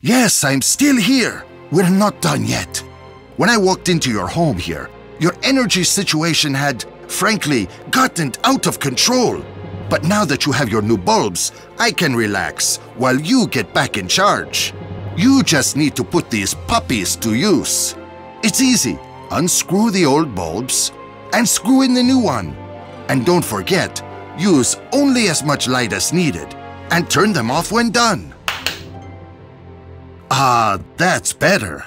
Yes, I'm still here. We're not done yet. When I walked into your home here, your energy situation had, frankly, gotten out of control. But now that you have your new bulbs, I can relax while you get back in charge. You just need to put these puppies to use. It's easy. Unscrew the old bulbs and screw in the new one. And don't forget, use only as much light as needed and turn them off when done. Ah, that's better.